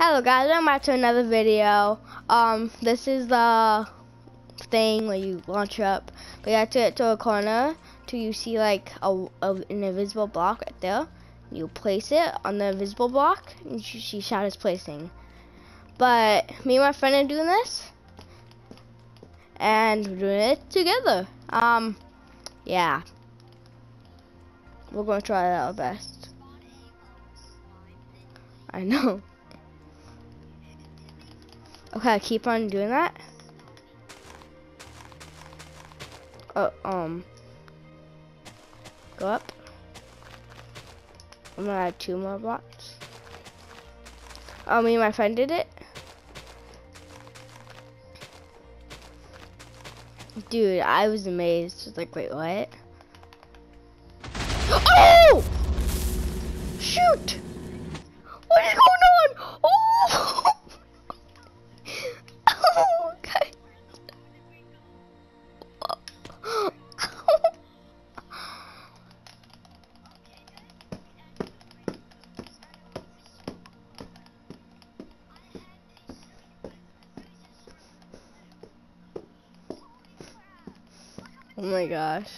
Hello guys, I'm back to another video. Um, this is the thing where you launch up. You have to get to a corner till you see like a, a, an invisible block right there. You place it on the invisible block and you see shadows placing. But me and my friend are doing this. And we're doing it together. Um, yeah. We're gonna try our best. I know. Okay, keep on doing that. Oh, um, go up. I'm gonna add two more blocks. Oh, me and my friend did it. Dude, I was amazed. Like, wait, what? My gosh.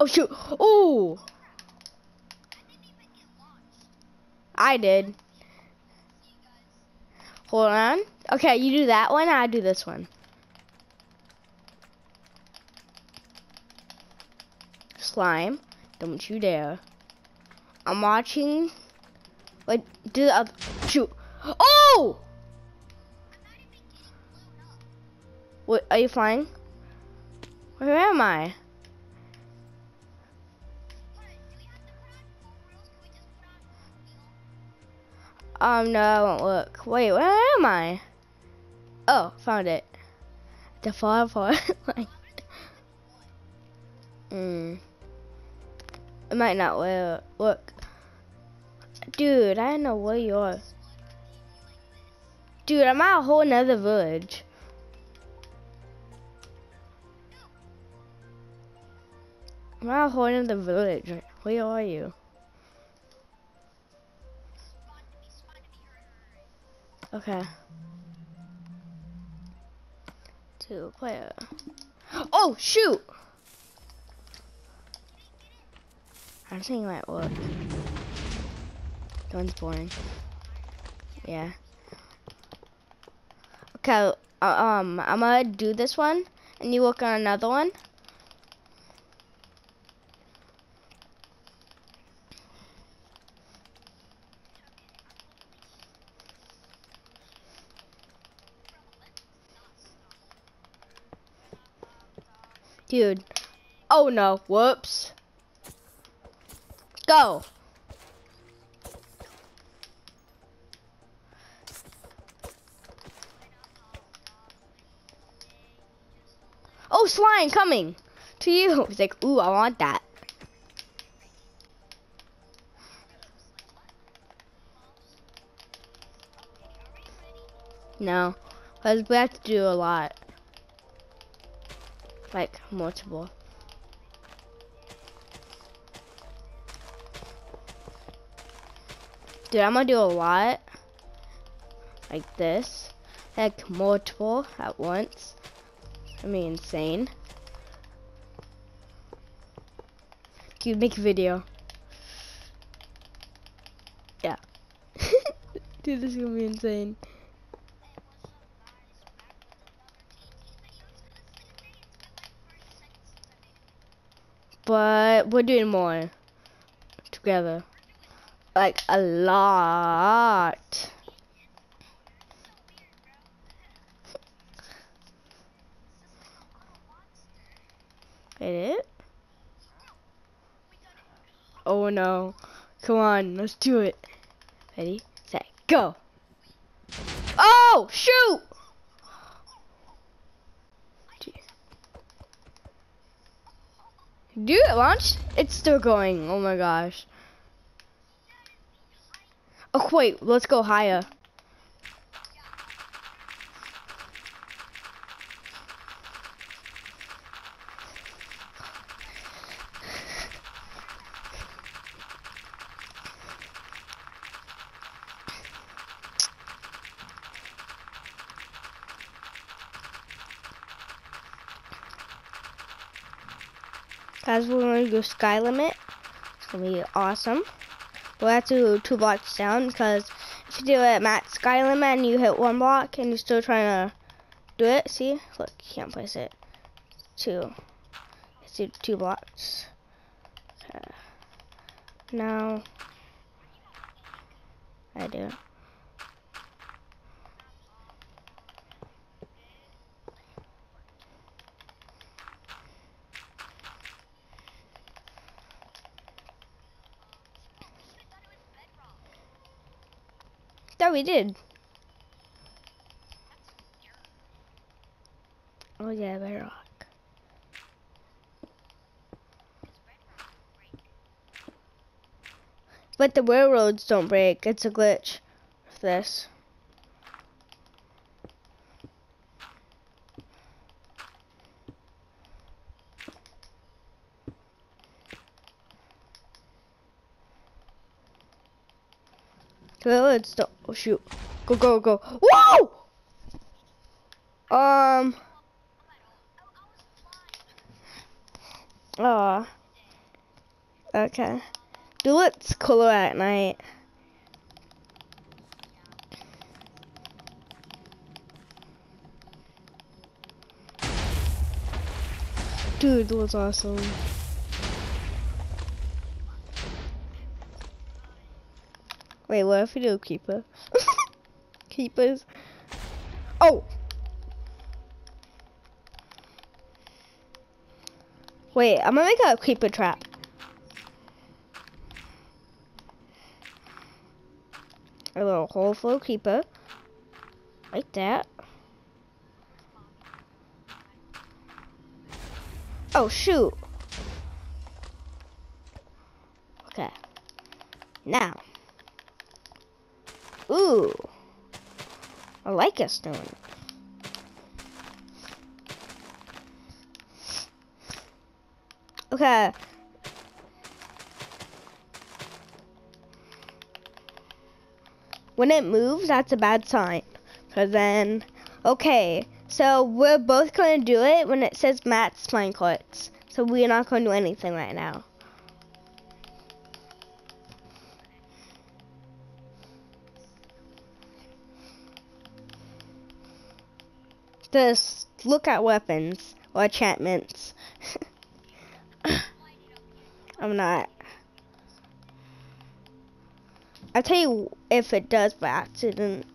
Oh shoot! Oh! I did. Hold on. Okay, you do that one, I do this one. Slime, don't you dare. I'm watching. Like, do the other. Shoot. Oh! What, are you flying? Where am I? Um, no, I won't look. Wait, where am I? Oh, found it. The far, far line. Hmm. It might not work. Look. Dude, I don't know where you are. Dude, I'm at a whole nother village. I'm a whole nother village. Where are you? Okay. Two player. Oh shoot! I think it might work. That one's boring. Yeah. Okay. Uh, um, I'm gonna do this one, and you work on another one. Dude. Oh no. Whoops. Go. Oh, slime coming to you. He's like, ooh, I want that. No, because we have to do a lot like multiple. Dude, I'm gonna do a lot like this, like multiple at once. I mean, insane. You make a video? Yeah. Dude, this is gonna be insane. But we're doing more together. Like a lot. Get it? Oh no. Come on, let's do it. Ready, set, go. Oh, shoot! Dude, it launched? It's still going. Oh my gosh. Oh, wait. Let's go higher. We're going to go sky limit. It's going to be awesome. We'll have to two blocks down because if you do it max sky limit and you hit one block and you're still trying to do it, see? Look, you can't place it. Two. Let's do two blocks. Okay. Now, I do. That we did. Oh yeah, bedrock. But the railroads don't break. It's a glitch. With this. Railroads don't. Oh shoot! Go go go! Whoa! Um. Oh. Okay. Do it's cooler at night. Dude, that was awesome. Wait, what if we do a keeper? Keepers. Oh! Wait, I'm gonna make a creeper trap. A little hole for a creeper. Like that. Oh, shoot. Okay. Now. Ooh. I like a stone. Okay. When it moves, that's a bad sign. Cause then, okay. So we're both gonna do it when it says Matt's minecarts. So we're not gonna do anything right now. Just look at weapons or enchantments. I'm not. I'll tell you if it does by accident.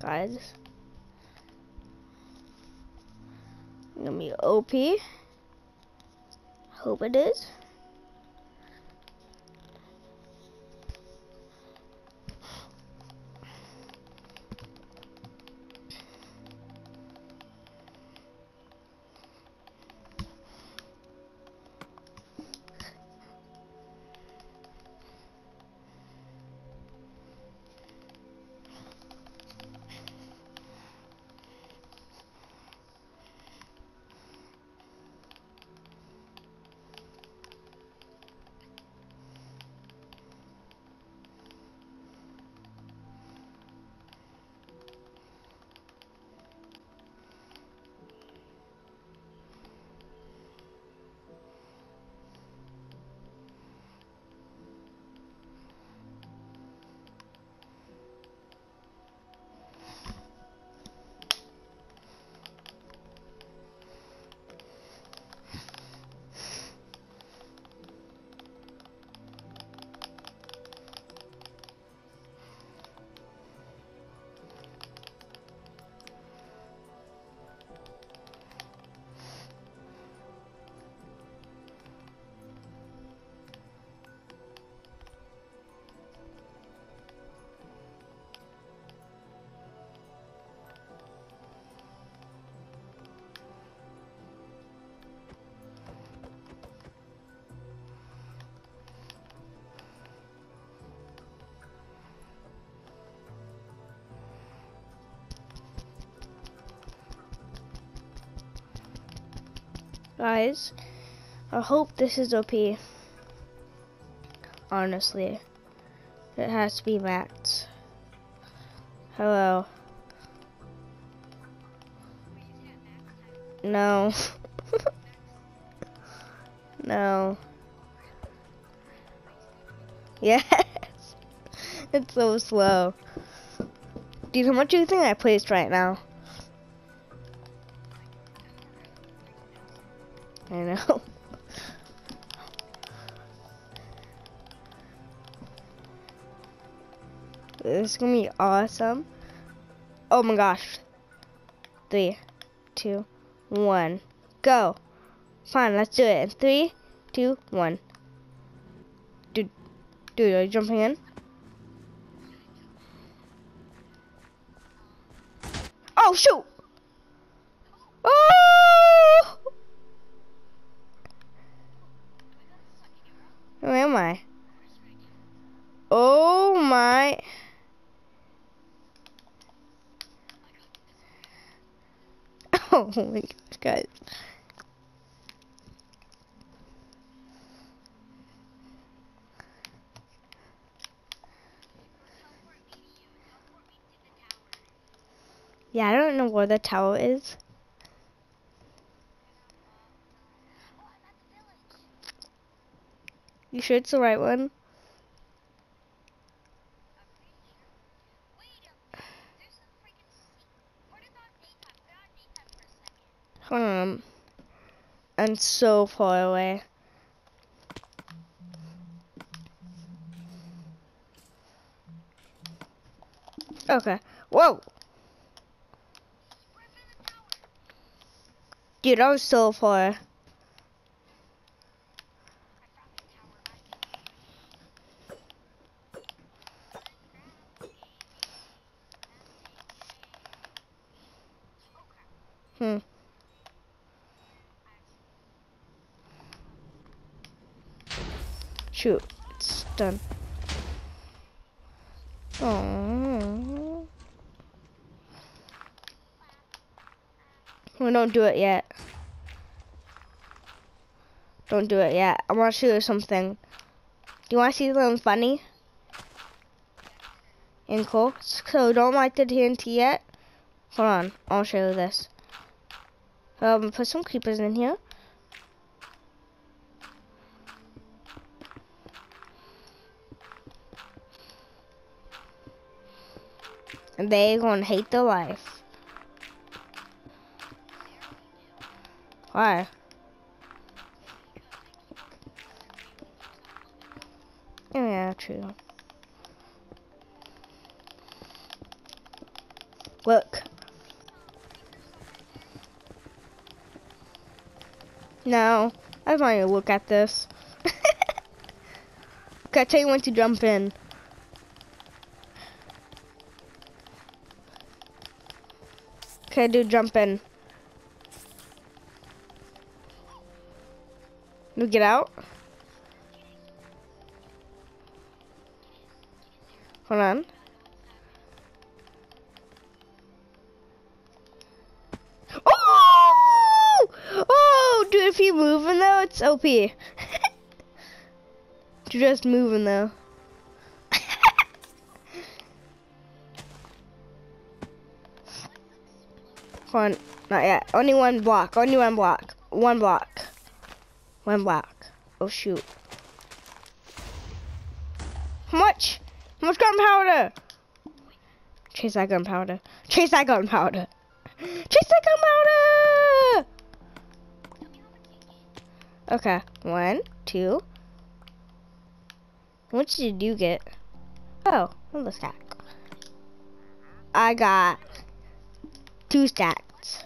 Guys. I'm Gonna be OP. Hope it is. Guys, I hope this is OP. Honestly, it has to be max. Hello. No. no. Yes. it's so slow. Dude, how much do you think I placed right now? I know. This is gonna be awesome. Oh my gosh. Three, two, one, go. Fine, let's do it. Three, two, one. Dude, dude, are you jumping in? Oh, shoot! Oh! Where am Oh my. Oh my gosh, guys. Yeah, I don't know where the tower is. You sure it's the right one? Hold. I'm so far away. Okay. Whoa! Dude, I was so far. Hmm. Shoot, it's done. Oh. Well, don't do it yet. Don't do it yet. I want to show you something. Do you want to see something funny? And cool. So don't like the TNT yet. Hold on. I'll show you this. Um, put some creepers in here. And they gonna hate their life. Why? Yeah, true. Look. No, I don't want to look at this. okay, I tell you when to jump in. Okay, dude, jump in. You get out? Hold on. It's OP. You're just moving though. On, not yet. Only one block, only one block. One block. One block. Oh shoot. How much? How much gunpowder? Chase that gunpowder. Chase that gunpowder. Chase that gunpowder! Okay, one, two. What did you get? Oh, another stack. I got two stacks.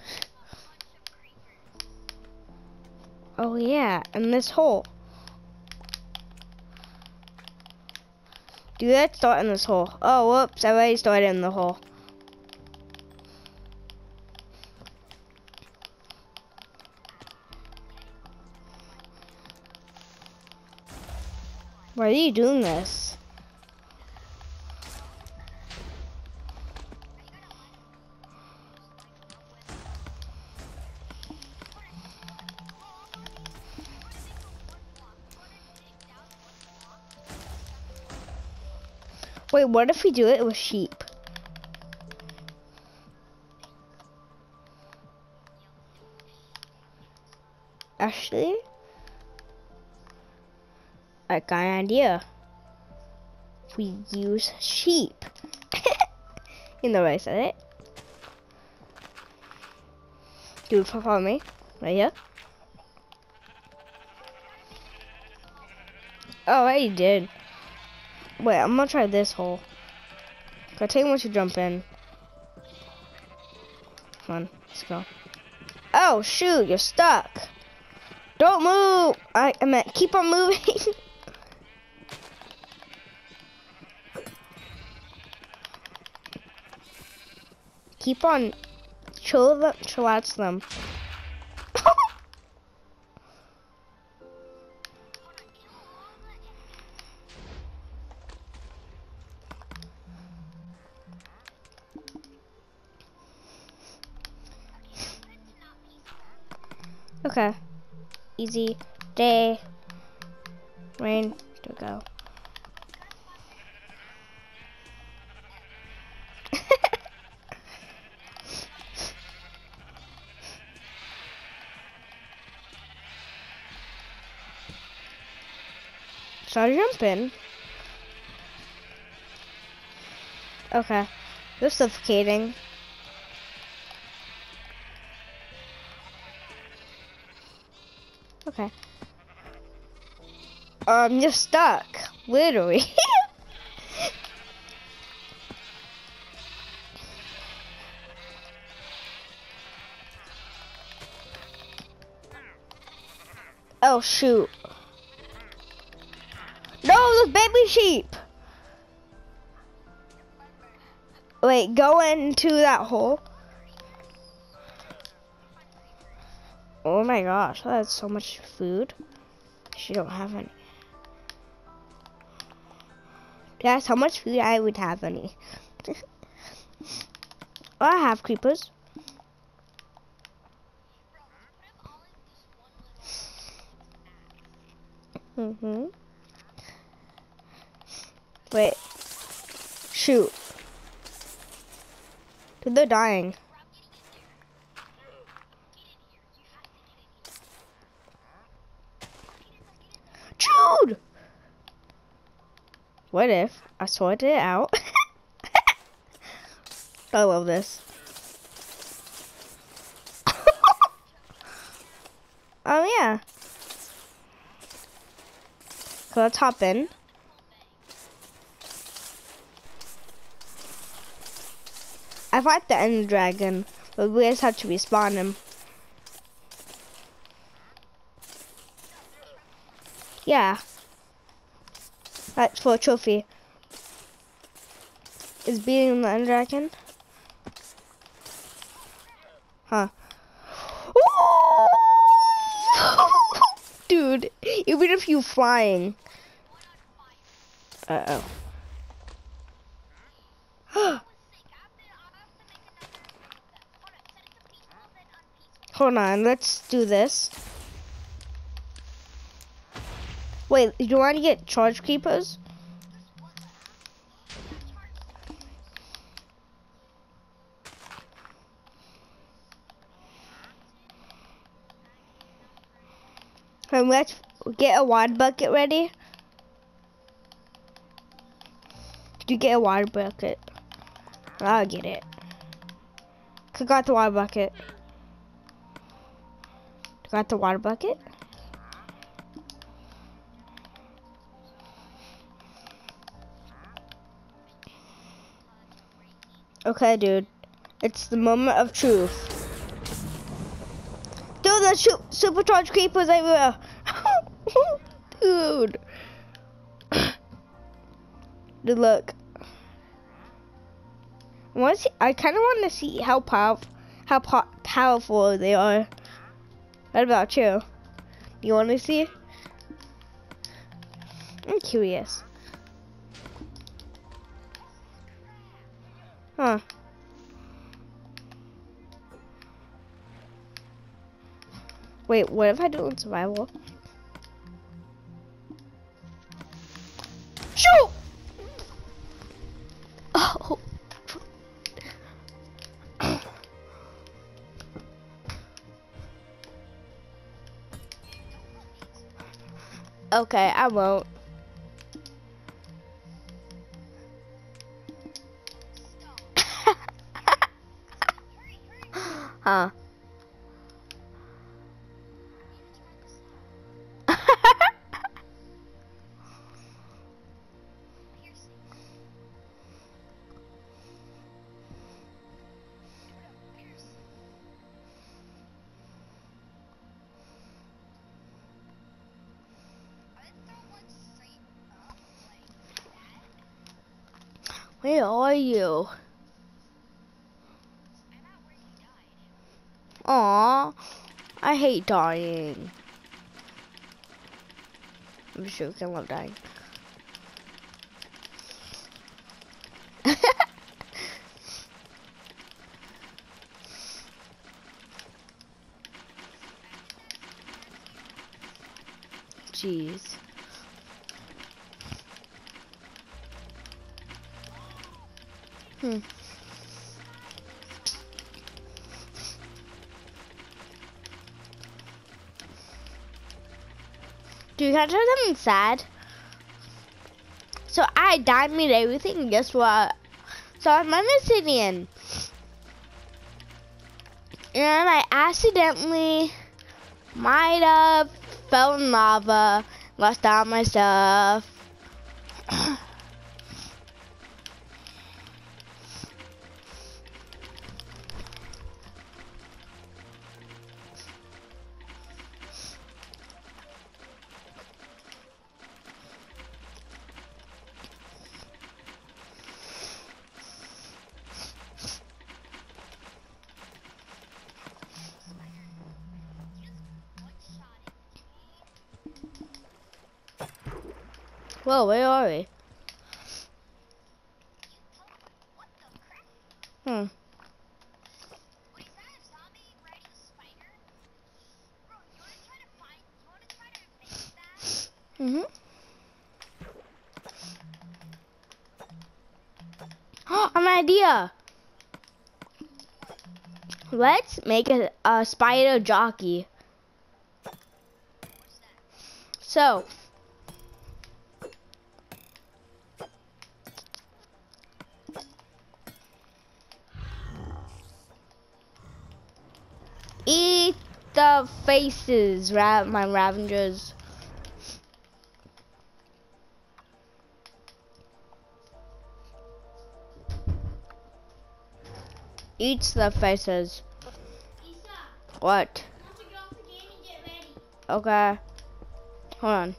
Oh yeah, and this hole. Do that start in this hole. Oh, whoops, I already started in the hole. Why are you doing this? Wait, what if we do it with sheep? Ashley? I got idea. We use sheep. you know I said it. Dude, follow me. Right here. Oh, I did. Wait, I'm gonna try this hole. Can I tell you once you jump in. Come on, let's go. Oh, shoot, you're stuck. Don't move. I, I meant keep on moving. keep on chill them, chill out them. Okay. Easy day. Rain to go. Start jumping. Okay. They're suffocating. Okay. Um, you're stuck. Literally. oh, shoot. Sheep. Wait, go into that hole. Oh my gosh, that's so much food. She don't have any. That's how much food I would have any. I have creepers. Mm-hmm. Wait. Shoot. Dude, they're dying. Jude! What if I sorted it out? I love this. oh yeah. So let's hop in. I fight the end dragon, but we just have to respawn him. Yeah. That's for a trophy. Is beating the end dragon? Huh. Dude, even if you flying. Uh oh. Hold on, let's do this. Wait, do you want to get charge creepers? And let's get a water bucket ready. Did you get a water bucket? I'll get it. I got the water bucket. Got the water bucket. Okay, dude. It's the moment of truth. Dude, there's supercharged creepers everywhere. dude. Dude, look. I, I kind of want to see how powerful, how po powerful they are. What about you? You want to see? I'm curious. Huh. Wait, what if I do in survival? Okay, I won't. huh. Where are you? Aw, I hate dying. I'm sure I love dying. Jeez. Hmm. Dude, can I tell something sad? So I died diamond everything, guess what? So I'm an obsidian. And I accidentally might have fell in lava, lost all my stuff. Whoa, where are we? Hmm. Mm-hmm. Oh, an idea. Let's make a, a spider jockey. So, faces, ra my Ravengers. Eats the faces. What? once you get off the game, you get ready. Okay. Hold on.